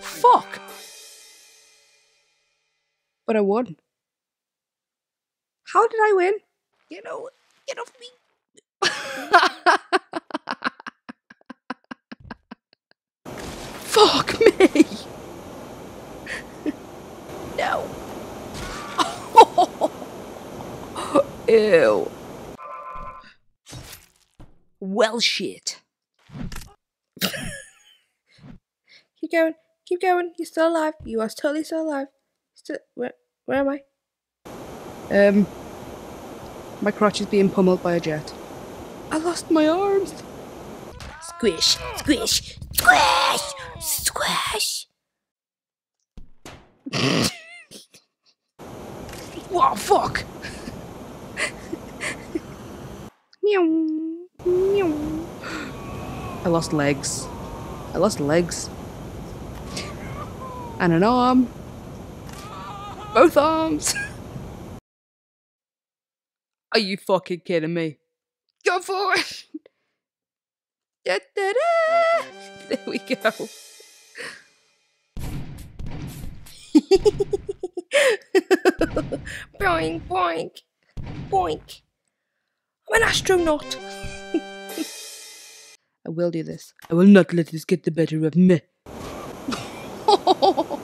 Fuck! But I won. How did I win? Get know, get off me. Fuck me! no. Ew. Well, shit. Keep going. Keep going. You're still alive. You are totally still alive. Still, where, where am I? Um, my crotch is being pummeled by a jet. I lost my arms. Squish, squish, squish, squish. Whoa, fuck! Meow, meow. I lost legs. I lost legs. And an arm. Both arms. Are you fucking kidding me? Go for it! Da, da, da. There we go. boink, boink, boink. I'm an astronaut. I will do this. I will not let this get the better of me. Meow.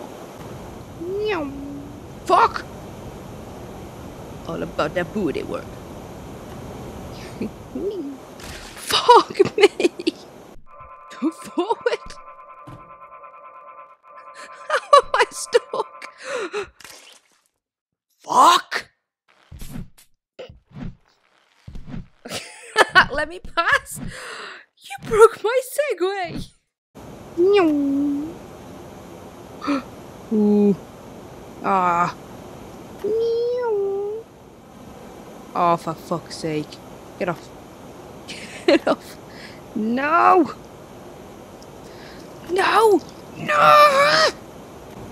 Fuck! All about that booty work. Fuck me! Forward! Oh, How am I stuck? Fuck! Let me pass! You broke my Segway! Ooh. Ah. Meow. Oh, for fuck's sake. Get off. Get off. No! No! No!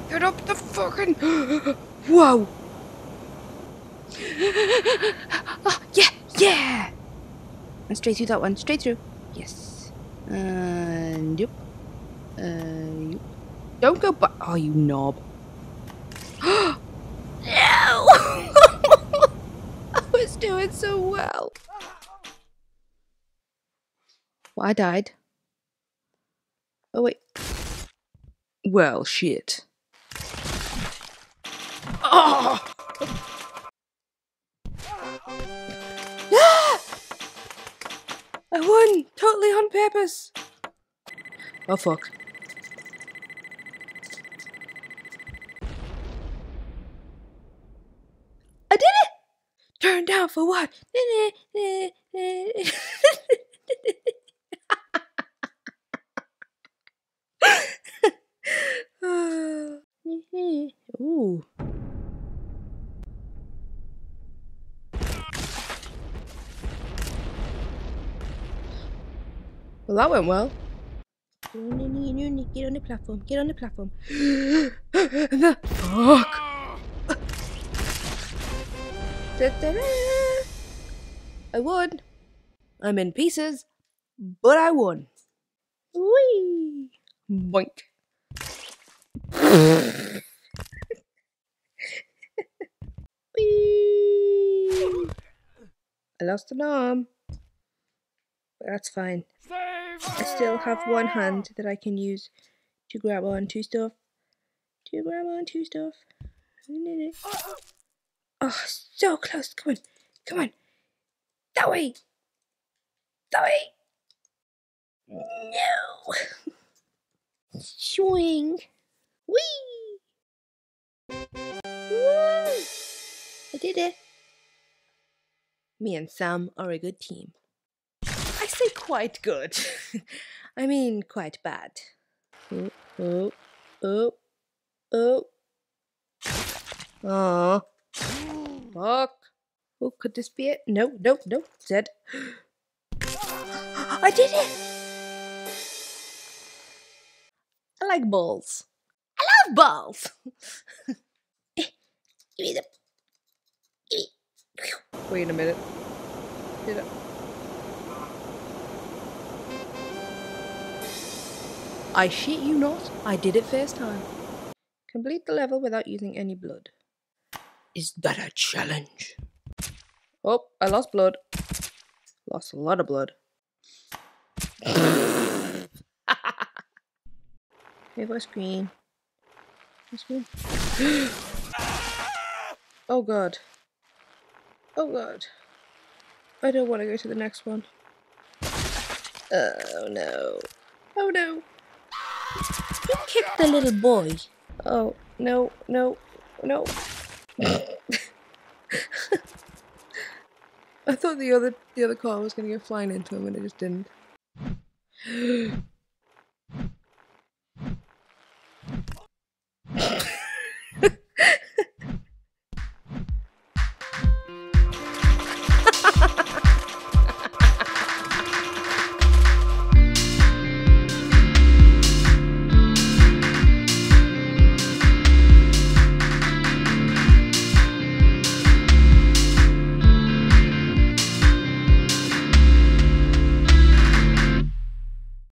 Get up the fucking. Whoa! Oh, yeah! Yeah! And straight through that one. Straight through. Yes. And yep. Uh, yep. Don't go back. Oh, you knob. no! I was doing so well. Well, I died. Oh, wait. Well, shit. Oh! Ah! I won! Totally on purpose! Oh, fuck. I did it! Turn down for what? Ooh. Well, that went well. Get on the, get on the platform. Get on the platform. the fuck. I won. I'm in pieces, but I won. Whee! Boink. I lost an arm. But that's fine. I still have one hand that I can use to grab on onto stuff. To grab on onto stuff. Oh, so close. Come on. Come on. That way. That way. No. Swing. Whee. Woo. I did it. Me and Sam are a good team. I say quite good. I mean quite bad. Oh, oh, oh, oh. Aww. Fuck. Oh, could this be it? No, no, no. Dead. I did it! I like balls. I love balls! Give me the. Give me. Wait a minute. Did I... I shit you not, I did it first time. Complete the level without using any blood. Is that a challenge? Oh, I lost blood. Lost a lot of blood. Hey, my screen. My screen. oh god. Oh god. I don't want to go to the next one. Oh no. Oh no. You kicked the little boy. Oh no, no, no. I thought the other the other car was gonna go flying into him and it just didn't.